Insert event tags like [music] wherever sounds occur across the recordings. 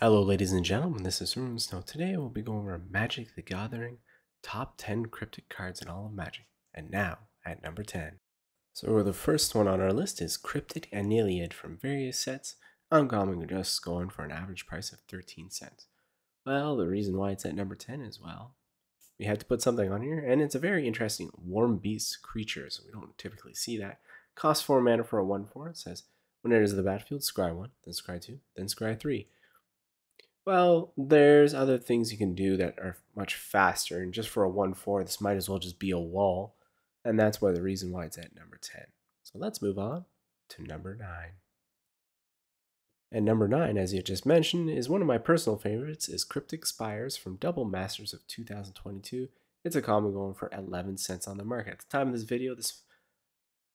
Hello, ladies and gentlemen, this is RuneSnow. Today we'll be going over Magic the Gathering top 10 cryptic cards in all of Magic. And now, at number 10. So, the first one on our list is Cryptic Annelid from various sets. I'm going just going for an average price of 13 cents. Well, the reason why it's at number 10 is well, we had to put something on here, and it's a very interesting Worm Beast creature, so we don't typically see that. Cost 4 mana for a 1 4. It says, when it enters the battlefield, scry 1, then scry 2, then scry 3. Well, there's other things you can do that are much faster, and just for a 1-4, this might as well just be a wall, and that's why the reason why it's at number 10. So let's move on to number 9. And number 9, as you just mentioned, is one of my personal favorites, is Cryptic Spires from Double Masters of 2022. It's a common going for 11 cents on the market. At the time of this video, this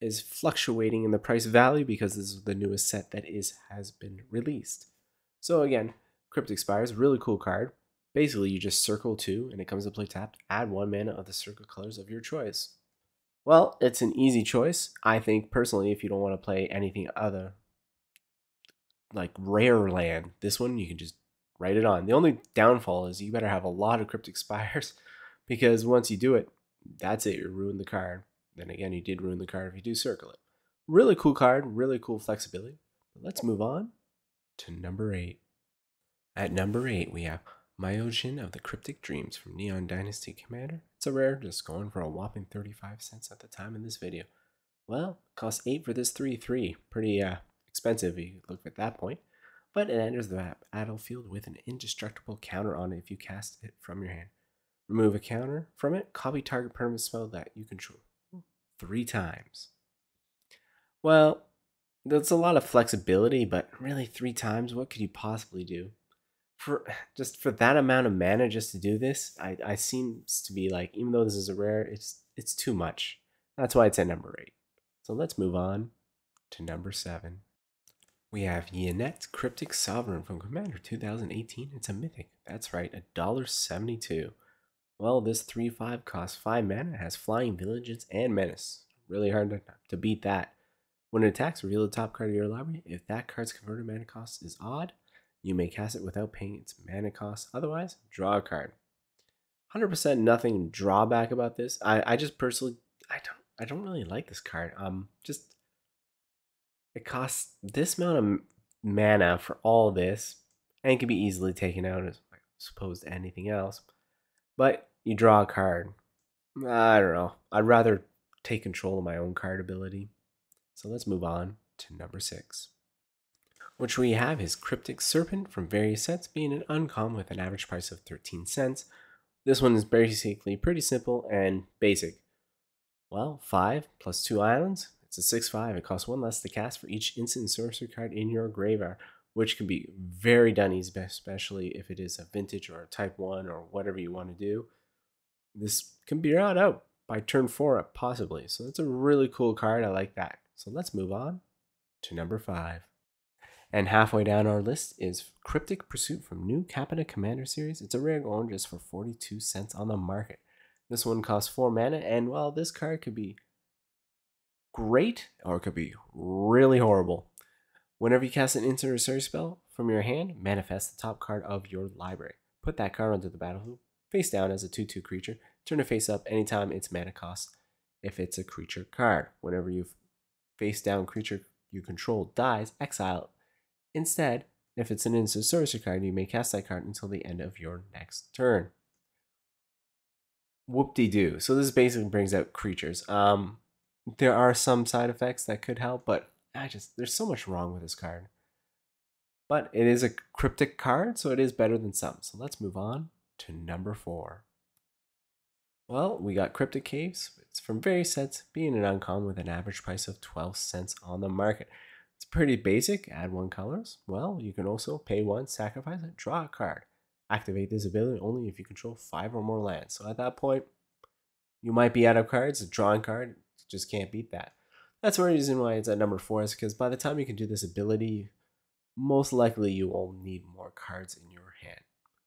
is fluctuating in the price value because this is the newest set that is has been released. So again, Cryptic Spires, really cool card. Basically, you just circle two and it comes to play tapped. Add one mana of the circle colors of your choice. Well, it's an easy choice. I think personally, if you don't want to play anything other like rare land, this one you can just write it on. The only downfall is you better have a lot of Cryptic Spires [laughs] because once you do it, that's it. You ruin the card. Then again, you did ruin the card if you do circle it. Really cool card, really cool flexibility. Let's move on to number eight. At number 8, we have Myojin of the Cryptic Dreams from Neon Dynasty Commander. It's a rare, just going for a whopping 35 cents at the time in this video. Well, costs 8 for this 3-3. Pretty uh, expensive if you look at that point. But it enters the map. battlefield with an indestructible counter on it if you cast it from your hand. Remove a counter from it, copy target permanent spell that you control three times. Well, that's a lot of flexibility, but really three times, what could you possibly do? For [sighs] just for that amount of mana just to do this, I, I seems to be like, even though this is a rare, it's it's too much. That's why it's at number eight. So let's move on to number seven. We have Yennett Cryptic Sovereign from Commander 2018. It's a mythic. That's right, a dollar seventy-two. Well, this 3-5 costs 5 mana, has Flying Vigilance and Menace. Really hard to, to beat that. When it attacks, reveal the top card of your library. If that card's converted mana cost is odd, you may cast it without paying its mana cost. Otherwise, draw a card. 100% nothing drawback about this. I, I just personally I don't I don't really like this card. Um just it costs this amount of mana for all this and can be easily taken out as opposed to anything else. But you draw a card. I don't know. I'd rather take control of my own card ability. So let's move on to number 6 which we have is Cryptic Serpent from various sets being an uncommon with an average price of 13 cents. This one is basically pretty simple and basic. Well, 5 plus 2 islands, it's a 6-5. It costs 1 less to cast for each instant sorcery card in your graveyard, which can be very done easy, especially if it is a vintage or a type 1 or whatever you want to do. This can be brought out by turn 4 possibly. So that's a really cool card. I like that. So let's move on to number 5. And halfway down our list is Cryptic Pursuit from New Capenna Commander Series. It's a rare gold just for 42 cents on the market. This one costs 4 mana, and while this card could be great or it could be really horrible. Whenever you cast an instant or search spell from your hand, manifest the top card of your library. Put that card onto the battlefield, face down as a 2 2 creature. Turn it face up anytime its mana costs if it's a creature card. Whenever you face down creature you control dies, exile Instead, if it's an instant sorcery card, you may cast that card until the end of your next turn. Whoop-de-doo. So this basically brings out creatures. Um, there are some side effects that could help, but I just there's so much wrong with this card. But it is a cryptic card, so it is better than some. So let's move on to number four. Well, we got Cryptic Caves. It's from various sets, being an uncommon with an average price of 12 cents on the market. It's pretty basic. Add one colors. Well, you can also pay one, sacrifice it, draw a card. Activate this ability only if you control five or more lands. So at that point, you might be out of cards. A drawing card just can't beat that. That's one reason why it's at number four is because by the time you can do this ability, most likely you will need more cards in your hand.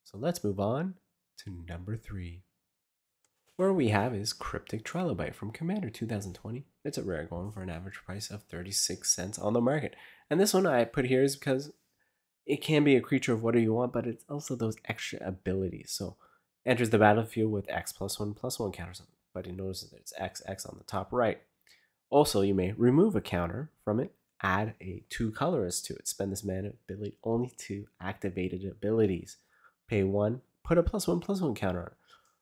So let's move on to number three. Where we have is Cryptic Trilobite from Commander 2020. It's a rare going for an average price of 36 cents on the market. And this one I put here is because it can be a creature of whatever you want, but it's also those extra abilities. So enters the battlefield with X plus one plus one counters, but it notices that it's X X on the top right. Also, you may remove a counter from it, add a two colorist to it. Spend this mana ability only to activated abilities. Pay one, put a plus one plus one counter on it.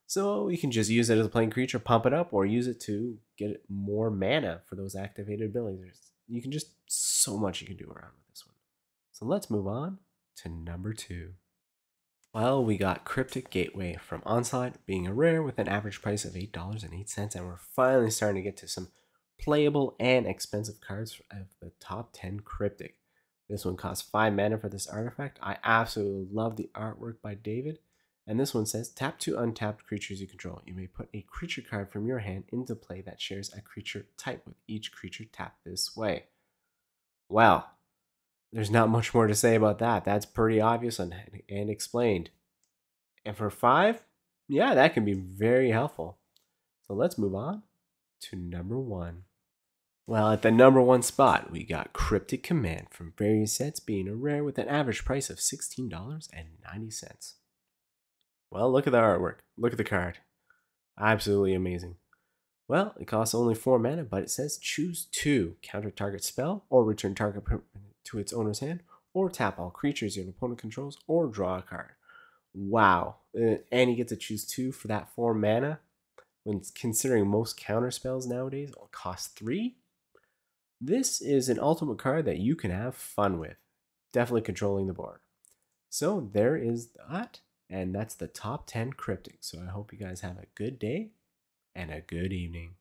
So you can just use it as a playing creature, pump it up, or use it to get more mana for those activated abilities. You can just so much you can do around with this one. So let's move on to number two. Well, we got Cryptic Gateway from Onslaught being a rare with an average price of $8.08, and we're finally starting to get to some playable and expensive cards of the top 10 Cryptic. This one costs 5 mana for this artifact. I absolutely love the artwork by David. And this one says tap two untapped creatures you control. You may put a creature card from your hand into play that shares a creature type with each creature tapped this way. Well, there's not much more to say about that. That's pretty obvious and, and explained. And for five, yeah, that can be very helpful. So let's move on to number one. Well, at the number one spot, we got Cryptic Command from various sets being a rare with an average price of $16.90. Well, look at the artwork. Look at the card. Absolutely amazing. Well, it costs only 4 mana, but it says choose 2. Counter target spell, or return target to its owner's hand, or tap all creatures your opponent controls, or draw a card. Wow. Uh, and you get to choose 2 for that 4 mana. When considering most counter spells nowadays it cost 3. This is an ultimate card that you can have fun with. Definitely controlling the board. So there is that. And that's the top 10 cryptic. So I hope you guys have a good day and a good evening.